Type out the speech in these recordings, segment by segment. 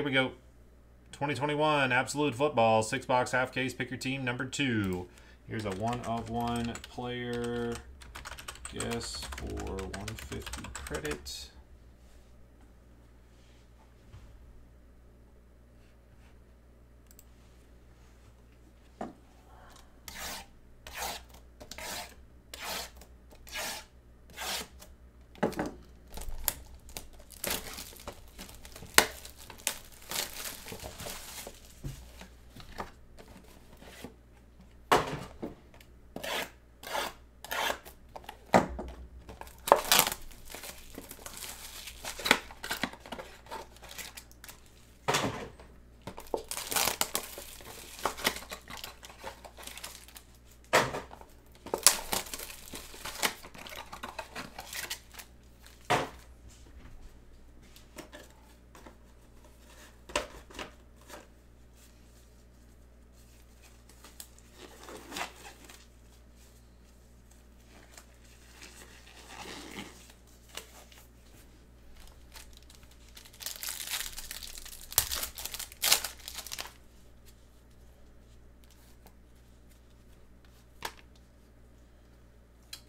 Here we go. 2021 Absolute Football, six box half case. Pick your team number two. Here's a one of one player guess for 150 credit.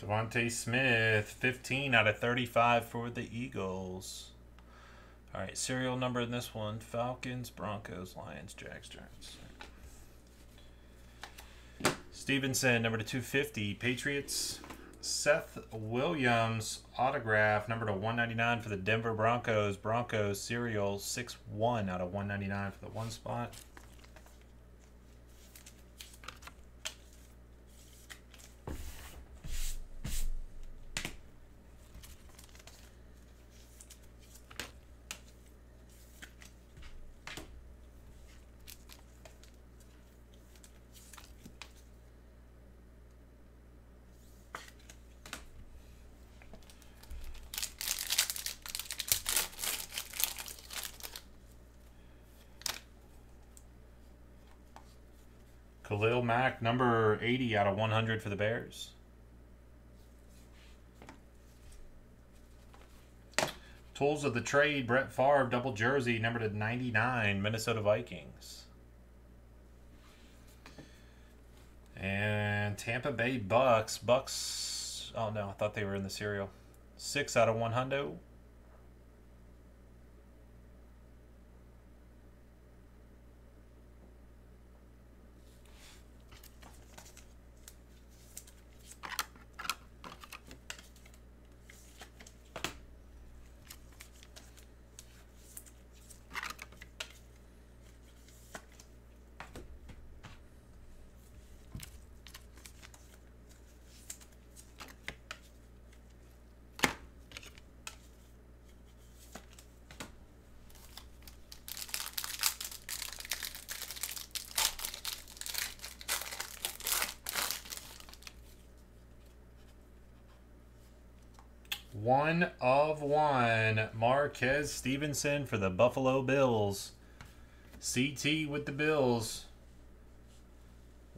DeVonta Smith, 15 out of 35 for the Eagles. All right, serial number in this one Falcons, Broncos, Lions, Jags, Giants. Stevenson, number to 250. Patriots, Seth Williams, autograph, number to 199 for the Denver Broncos. Broncos, serial 6 1 out of 199 for the one spot. Khalil Mack, number 80 out of 100 for the Bears. Tools of the trade, Brett Favre, double jersey, number to 99, Minnesota Vikings. And Tampa Bay Bucks. Bucks, oh no, I thought they were in the serial. Six out of 100. One of one. Marquez Stevenson for the Buffalo Bills. CT with the Bills.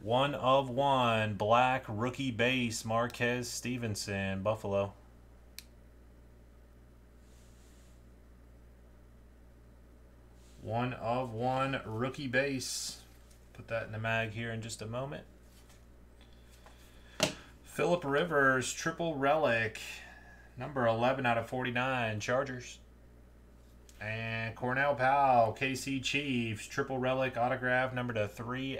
One of one. Black rookie base. Marquez Stevenson. Buffalo. One of one rookie base. Put that in the mag here in just a moment. Philip Rivers, triple relic. Number 11 out of 49, Chargers. And Cornell Powell, KC Chiefs, triple relic autograph, number to 3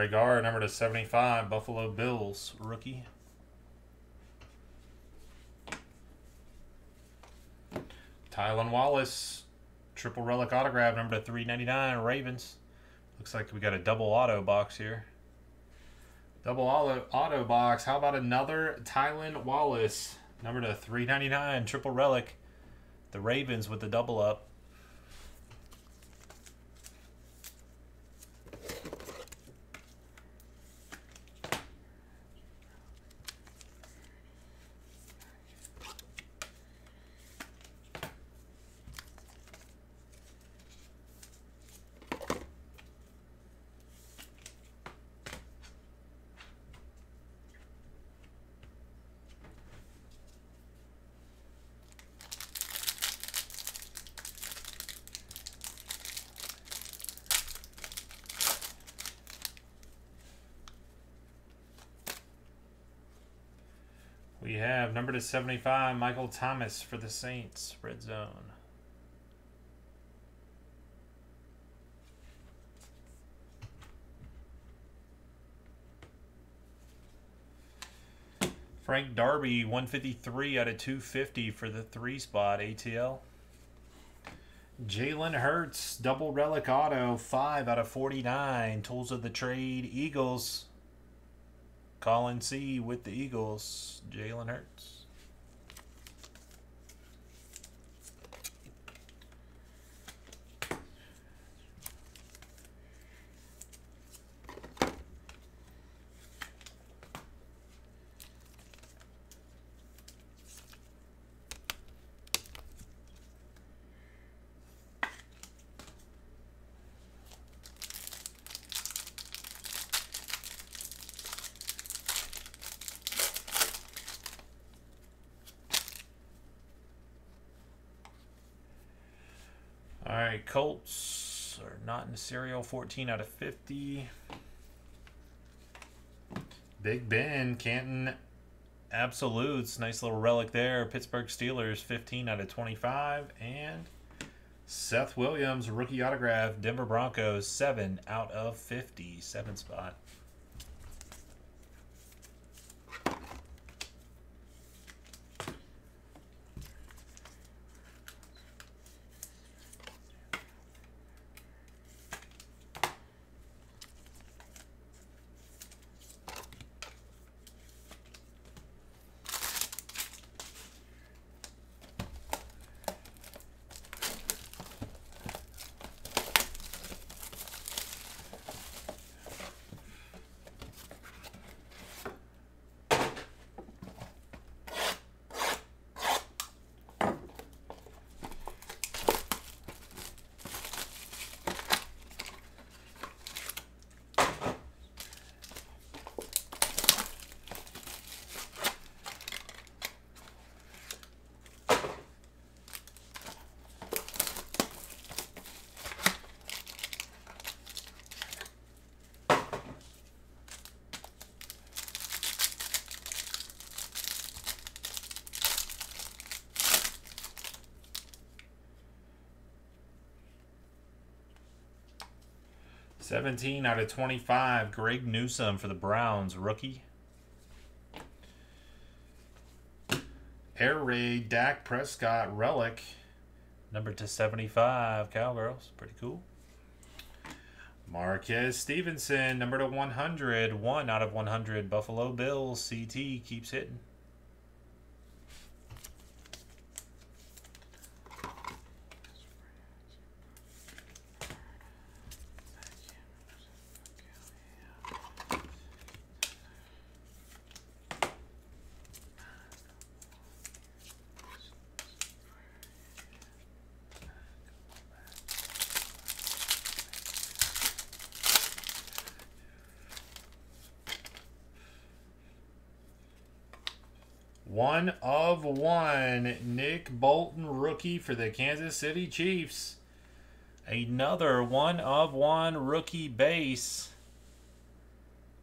and 99. Greg R, number to 75, Buffalo Bills, rookie. Tylan Wallace, triple relic autograph, number to 399, Ravens. Looks like we got a double auto box here. Double auto, auto box. How about another Tylan Wallace, number to 399, triple relic. The Ravens with the double up. We have number to 75, Michael Thomas for the Saints, red zone. Frank Darby, 153 out of 250 for the three spot ATL. Jalen Hurts, double relic auto, 5 out of 49. Tools of the trade, Eagles. Colin C with the Eagles, Jalen Hurts. Right, Colts are not in the serial. 14 out of 50. Big Ben, Canton Absolutes. Nice little relic there. Pittsburgh Steelers, 15 out of 25. And Seth Williams, rookie autograph. Denver Broncos, 7 out of 50. Seven spot. 17 out of 25. Greg Newsome for the Browns, rookie. Air Raid, Dak Prescott, Relic. Number to 75, Cowgirls. Pretty cool. Marquez Stevenson, number to 100. 1 out of 100. Buffalo Bills, CT keeps hitting. One of one. Nick Bolton, rookie for the Kansas City Chiefs. Another one of one rookie base.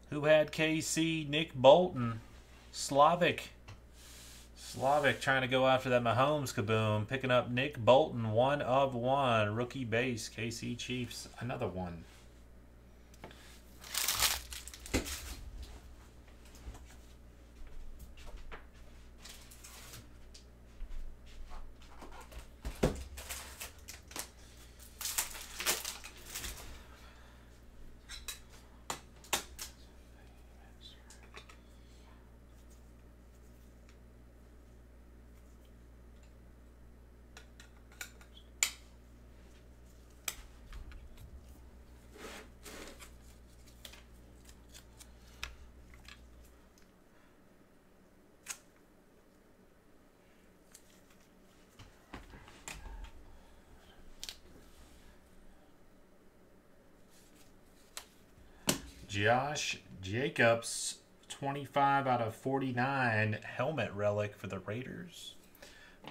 Who had KC? Nick Bolton. Slavic. Slavic trying to go after that Mahomes kaboom. Picking up Nick Bolton, one of one. Rookie base, KC Chiefs. Another one. Josh Jacobs, 25 out of 49 helmet relic for the Raiders.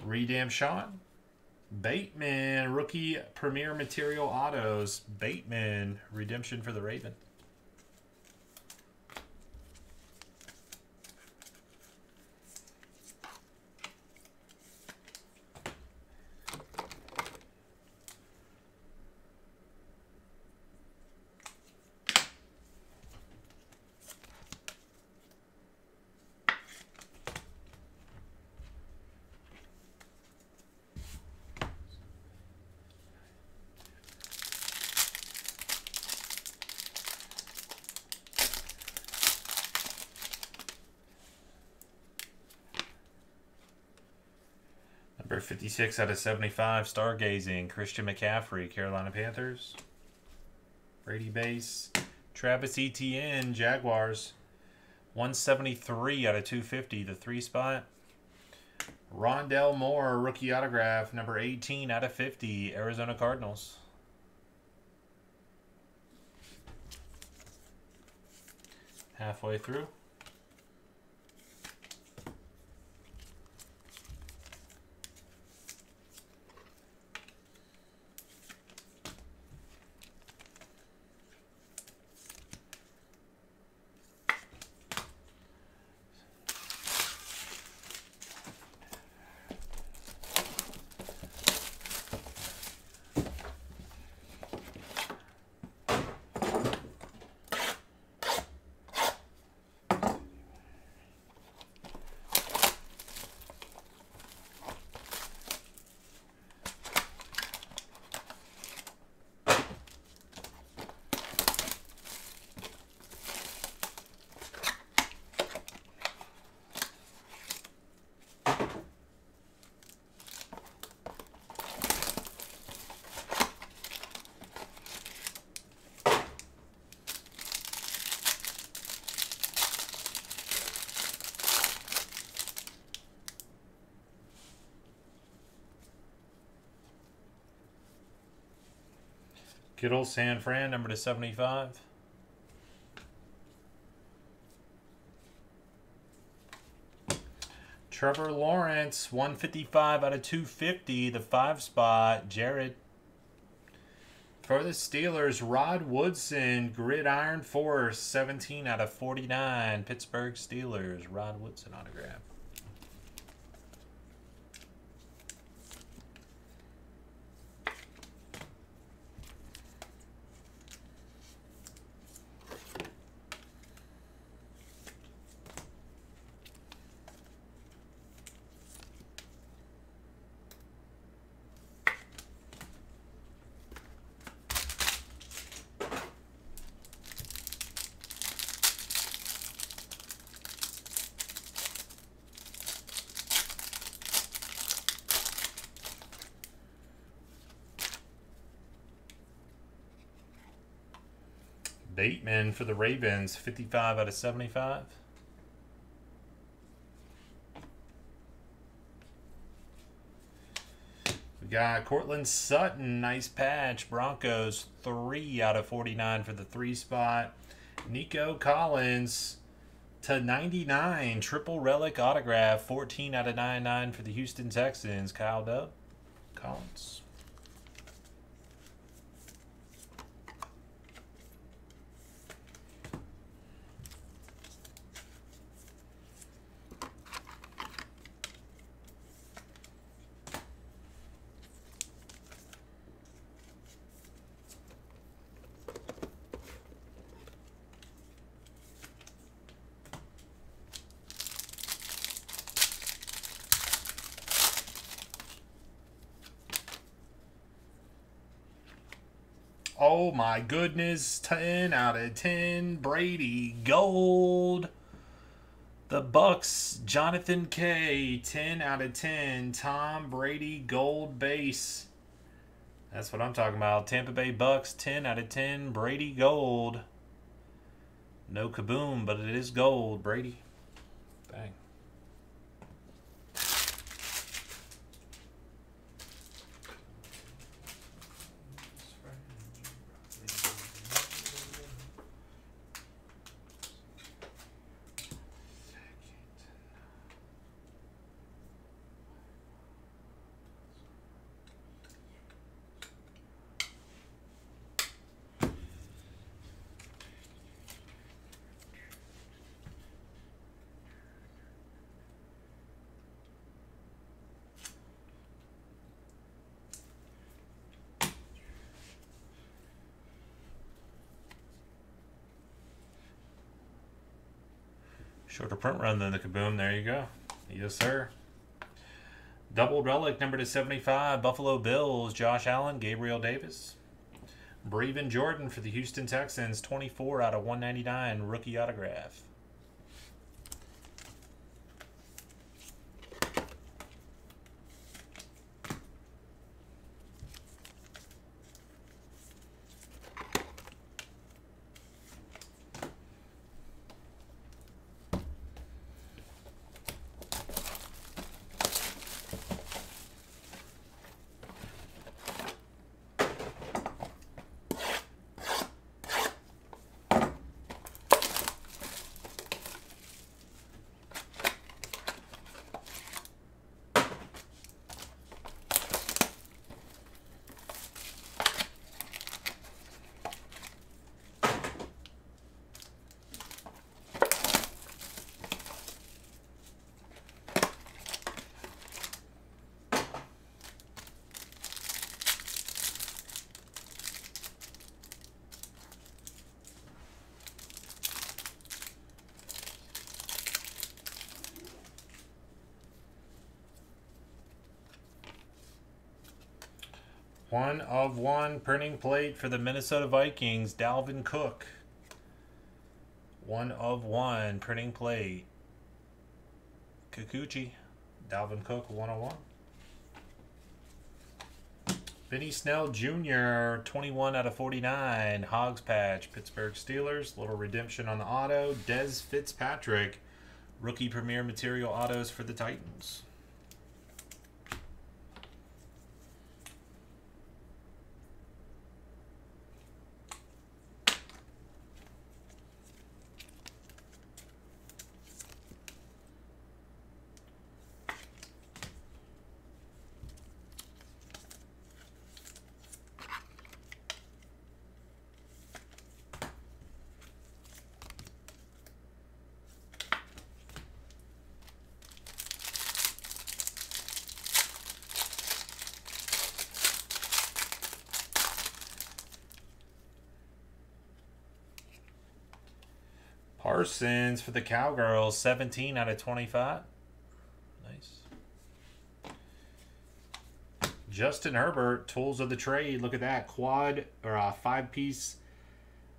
Redemption. Bateman, rookie premier material autos. Bateman, redemption for the Raven. Number 56 out of 75, Stargazing, Christian McCaffrey, Carolina Panthers. Brady base, Travis Etienne, Jaguars. 173 out of 250, the three spot. Rondale Moore, rookie autograph, number 18 out of 50, Arizona Cardinals. Halfway through. Kittle, San Fran, number to 75. Trevor Lawrence, 155 out of 250, the five spot. Jared. For the Steelers, Rod Woodson, Gridiron Force, 17 out of 49. Pittsburgh Steelers, Rod Woodson autograph. Bateman for the Ravens, 55 out of 75. We got Courtland Sutton, nice patch. Broncos, 3 out of 49 for the three spot. Nico Collins to 99, triple relic autograph, 14 out of 99 for the Houston Texans. Kyle Dub, Collins. Oh my goodness. 10 out of 10. Brady Gold. The Bucks, Jonathan K. 10 out of 10. Tom Brady Gold base. That's what I'm talking about. Tampa Bay Bucks, 10 out of 10. Brady Gold. No kaboom, but it is gold. Brady. Shorter print run than the Kaboom. There you go. Yes, sir. Double relic number to 75. Buffalo Bills. Josh Allen, Gabriel Davis. Brevin Jordan for the Houston Texans. 24 out of 199. Rookie autograph. One of one printing plate for the Minnesota Vikings, Dalvin Cook. One of one printing plate. Kikuchi, Dalvin Cook, 101. Benny Snell Jr., 21 out of 49. Hogs patch, Pittsburgh Steelers. Little redemption on the auto. Dez Fitzpatrick, rookie premier material autos for the Titans. Parsons for the Cowgirls, 17 out of 25. Nice. Justin Herbert, Tools of the Trade. Look at that. Quad or uh, a five piece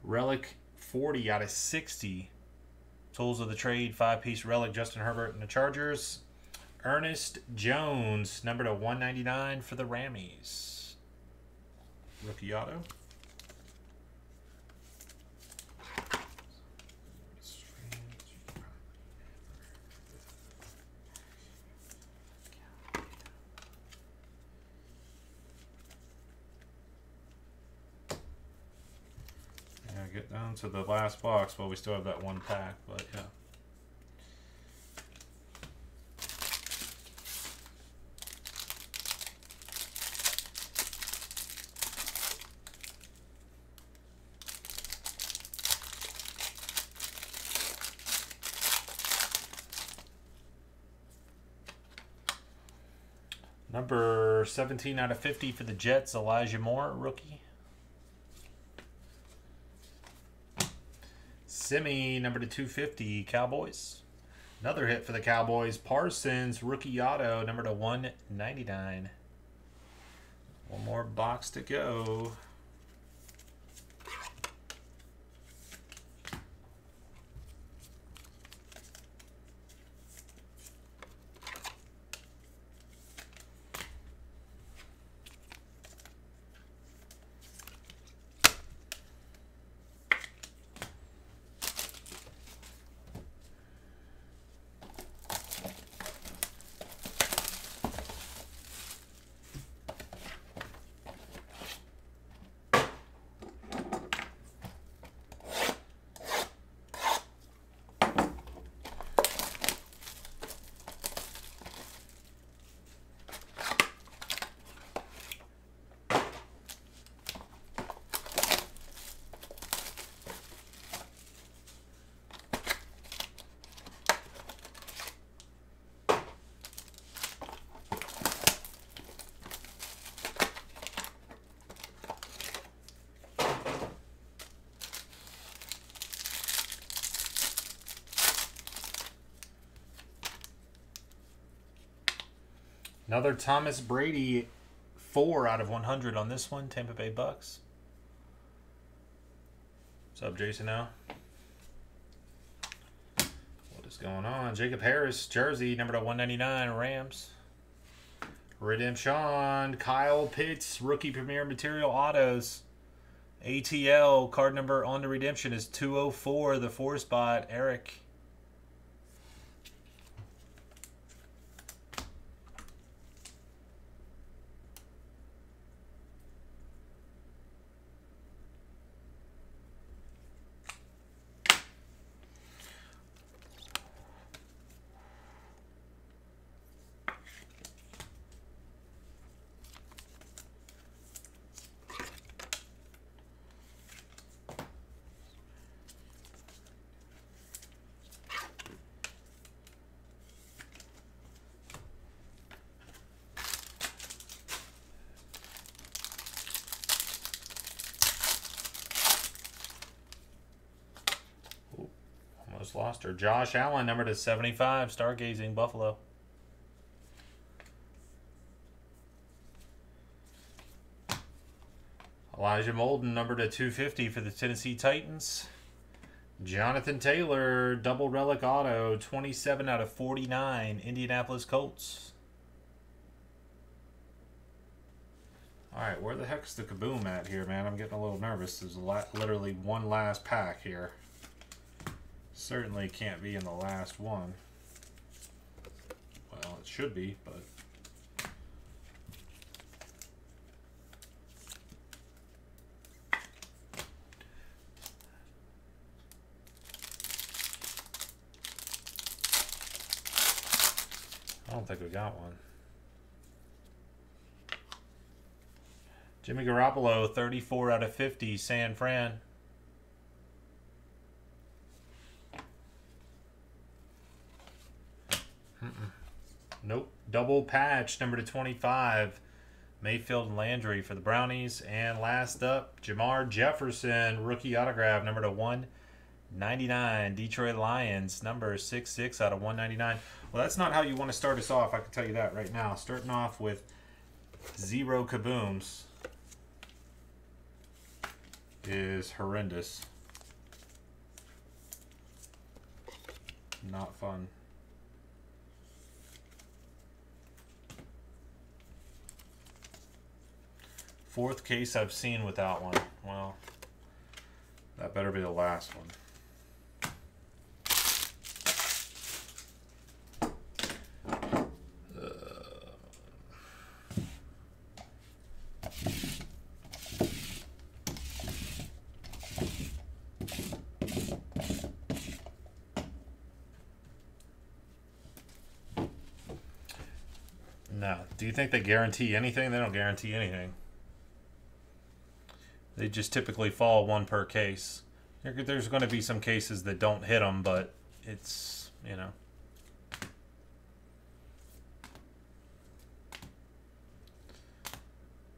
relic 40 out of 60. Tools of the Trade, five piece relic. Justin Herbert and the Chargers. Ernest Jones, number to 199 for the Rammies. Rookie auto. Get down to the last box. Well, we still have that one pack, but yeah. Number 17 out of 50 for the Jets, Elijah Moore, rookie. Simi, number to 250, Cowboys. Another hit for the Cowboys. Parsons, rookie auto, number to 199. One more box to go. Another Thomas Brady, four out of 100 on this one. Tampa Bay Bucks. What's up, Jason? Now, what is going on? Jacob Harris, jersey number to 199, Rams. Redemption, Kyle Pitts, rookie premier material autos. ATL card number on the redemption is 204, the four spot, Eric. Her. Josh Allen, number to 75, Stargazing Buffalo. Elijah Molden, number to 250 for the Tennessee Titans. Jonathan Taylor, double relic auto, 27 out of 49, Indianapolis Colts. All right, where the heck's the kaboom at here, man? I'm getting a little nervous. There's literally one last pack here. Certainly can't be in the last one. Well, it should be, but... I don't think we got one. Jimmy Garoppolo, 34 out of 50, San Fran. Double patch, number to 25. Mayfield and Landry for the Brownies. And last up, Jermar Jefferson, rookie autograph, number to 199. Detroit Lions, number 66 out of 199. Well, that's not how you want to start us off, I can tell you that right now. Starting off with zero kabooms is horrendous. Not fun. Fourth case I've seen without one. Well, that better be the last one. No. Do you think they guarantee anything? They don't guarantee anything. They just typically fall one per case. There's going to be some cases that don't hit them, but it's, you know.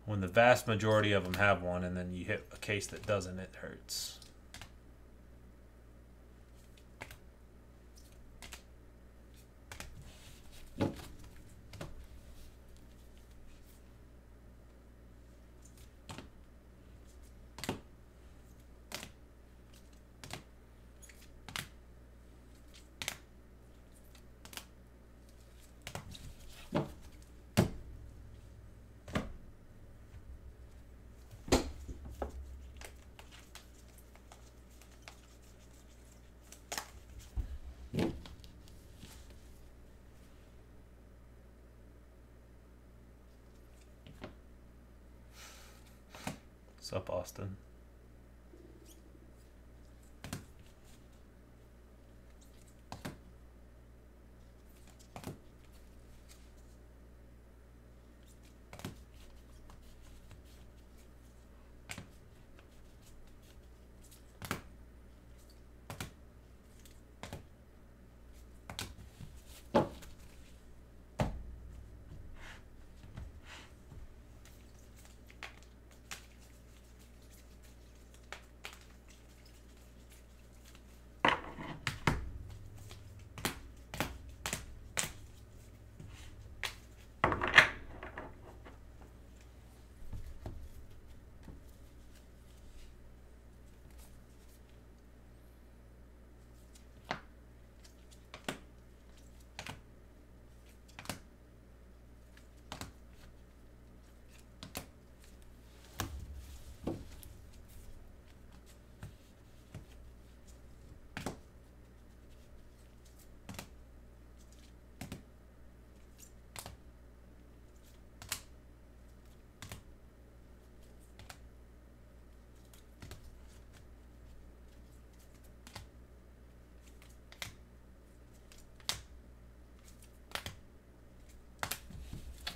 When the vast majority of them have one and then you hit a case that doesn't, it hurts. What's up, Austin?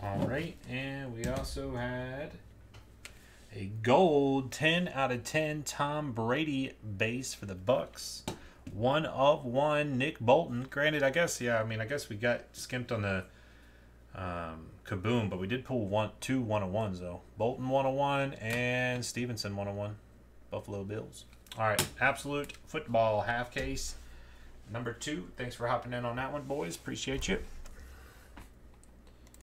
All right, and we also had a gold 10 out of 10 Tom Brady base for the Bucks. One of one Nick Bolton. Granted, I guess yeah. I mean, I guess we got skimped on the um, Kaboom, but we did pull one two one of ones though. Bolton one of one and Stevenson one of one. Buffalo Bills. All right, absolute football half case number two. Thanks for hopping in on that one, boys. Appreciate you.